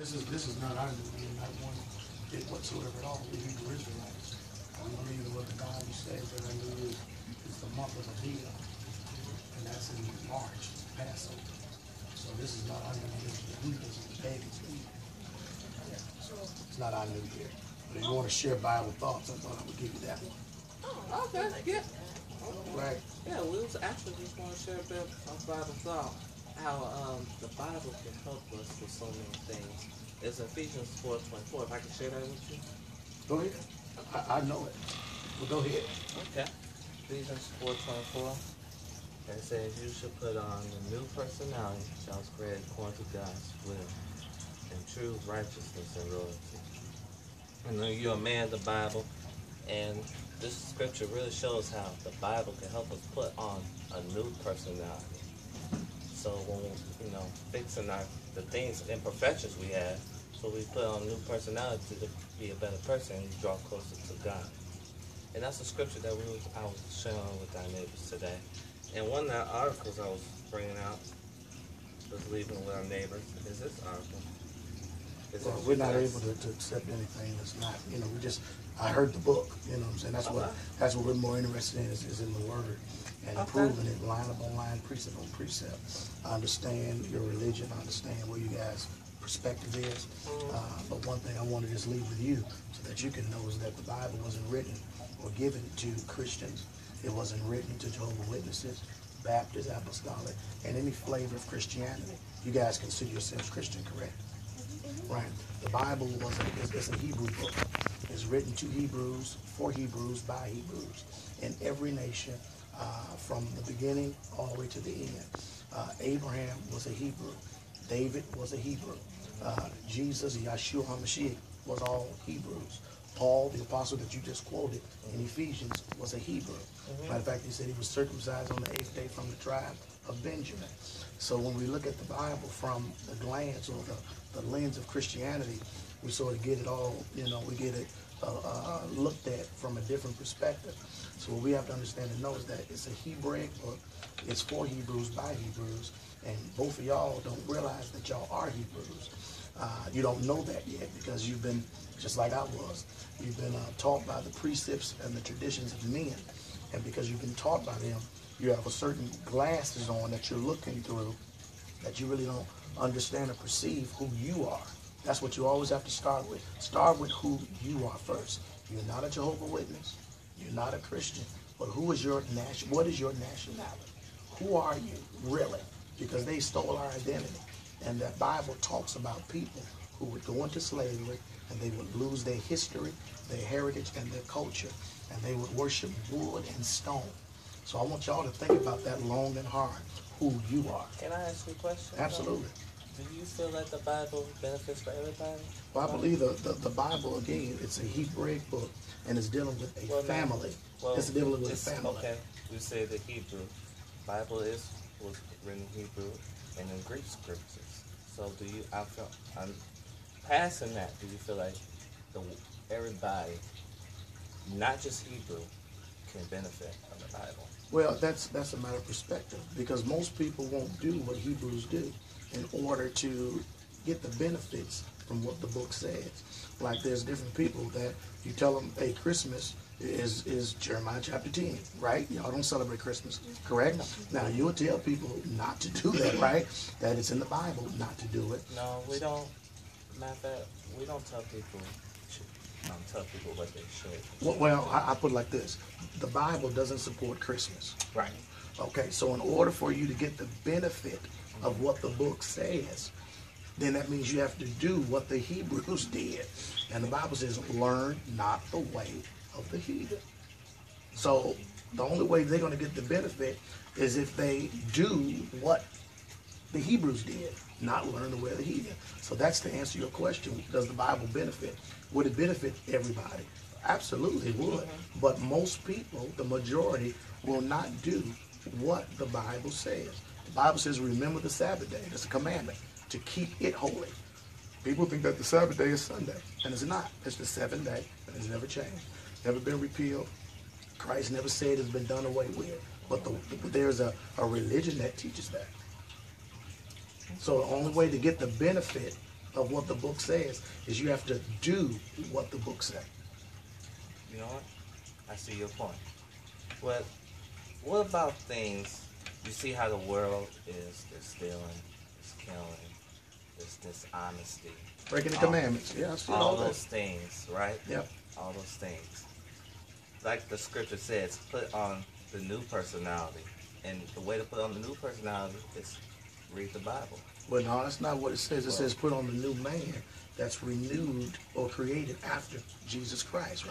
This is, this is not our new year, not one bit whatsoever at all. We Hebrew Israelites. We believe in what the Bible says that our new year is the month of Abib. And that's in March, Passover. So this is not our new year, the Hebrews and the pagans new year. It's not our new year. But if you want to share Bible thoughts, I thought I would give you that one. Oh, okay, yeah. Right? Yeah, we was actually just want to share a bit of Bible thought. How um, the Bible can help us with so many things. It's Ephesians 4.24. If I can share that with you. Go ahead. I, I know it. Well, go ahead. Okay. Ephesians 4.24. It says you should put on the new personality, shall spread according to God's will, and true righteousness and loyalty. And then you're a man of the Bible, and this scripture really shows how the Bible can help us put on a new personality. So when we, you know, fixing our the things imperfections we have, so we put on new personality to be a better person and draw closer to God. And that's the scripture that we was, I was sharing with our neighbors today. And one of the articles I was bringing out was leaving with our neighbors is this article. It's Well, we're not able to, to accept anything that's not, you know, we just, I heard the book, you know what I'm saying? That's what, uh-huh. that's what we're more interested in, is, is in the word. Improving it line upon line, precept on precept. I understand your religion, I understand where you guys' perspective is. Mm-hmm. Uh, but one thing I want to just leave with you, so that you can know is that the Bible wasn't written or given to Christians. It wasn't written to Jehovah Witnesses, Baptists, Apostolic, and any flavor of Christianity. You guys consider yourselves Christian, correct? Right. The Bible was a, it's, a Hebrew book. It's written to Hebrews, for Hebrews, by Hebrews, in every nation, uh, from the beginning all the way to the end. Uh, Abraham was a Hebrew. David was a Hebrew. Uh, Jesus, Yeshua HaMashiach, was all Hebrews. Paul, the apostle that you just quoted in Ephesians, was a Hebrew. Matter of fact, he said he was circumcised on the eighth day from the tribe of Benjamin. So when we look at the Bible from the glance or the, the lens of Christianity, we sort of get it all, you know, we get it uh, uh, looked at from a different perspective. So what we have to understand and know is that it's a Hebraic book. It's for Hebrews by Hebrews. And both of y'all don't realize that y'all are Hebrews. Uh, you don't know that yet because you've been, just like I was, you've been uh, taught by the precepts and the traditions of men. And because you've been taught by them, you have a certain glasses on that you're looking through that you really don't understand or perceive who you are. That's what you always have to start with. Start with who you are first. You're not a Jehovah Witness. You're not a Christian. But who is your nation? What is your nationality? Who are you really? Because they stole our identity. And that Bible talks about people who would go into slavery and they would lose their history, their heritage, and their culture. And they would worship wood and stone. So I want y'all to think about that long and hard, who you are. Can I ask you a question? Absolutely. Do you feel that the Bible benefits for everybody? Well, I believe the, the, the Bible, again, it's a Hebrew book, and it's dealing with a Well, family. Well, it's dealing with a family. Okay, we say the Hebrew. Bible is was written in Hebrew and in Greek scriptures. So do you? I feel. I'm passing that. Do you feel like the everybody, not just Hebrew, can benefit from the Bible? Well, that's that's a matter of perspective because most people won't do what Hebrews do in order to get the benefits from what the book says. Like there's different people that you tell them, "Hey, Christmas is is Jeremiah chapter 10, right? Y'all don't celebrate Christmas, correct? Now you will tell people not to do that, right? That it's in the Bible not to do it. No, we don't. Fact, we don't tell people. Um, tell people what they should. Well, well I, I put it like this: the Bible doesn't support Christmas. Right. Okay, so in order for you to get the benefit of what the book says, then that means you have to do what the Hebrews did. And the Bible says, learn not the way of the heathen. So the only way they're going to get the benefit is if they do what the Hebrews did, not learn the way of the heathen. So that's to answer your question. Does the Bible benefit? Would it benefit everybody? Absolutely it would. Mm-hmm. But most people, the majority, will not do what the Bible says. The Bible says, remember the Sabbath day. It's a commandment to keep it holy. People think that the Sabbath day is Sunday, and it's not. It's the seventh day, and it's never changed, never been repealed. Christ never said it's been done away with. But the, there's a, a religion that teaches that. So the only way to get the benefit of what the book says is you have to do what the book says. You know what? I see your point. But what about things? You see how the world is? They're stealing, it's killing, it's dishonesty. Breaking the all- commandments. Yeah, all all that. those things, right? Yep. All those things. Like the scripture says, put on the new personality. And the way to put on the new personality is read the Bible. But no, that's not what it says. It says put on the new man that's renewed or created after Jesus Christ, right?